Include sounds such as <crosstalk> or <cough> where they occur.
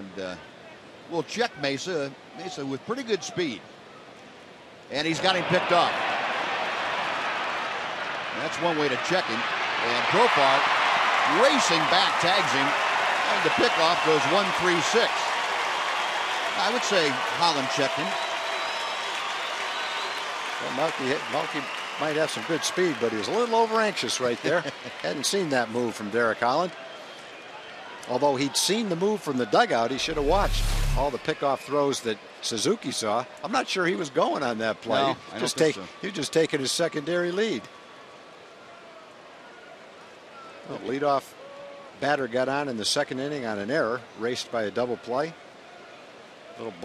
Holland uh, will check Mesa. Mesa with pretty good speed. And he's got him picked off. That's one way to check him. And Profar racing back tags him. And the pickoff goes 1-3-6. I would say Holland checked him. Well, Melky, Melky might have some good speed, but he was a little over anxious right there. <laughs> Hadn't seen that move from Derek Holland. Although he'd seen the move from the dugout, he should have watched all the pickoff throws that Suzuki saw. I'm not sure he was going on that play. No, I just take, so. he was just taking his secondary lead. Well, leadoff batter got on in the second inning on an error, raced by a double play. Little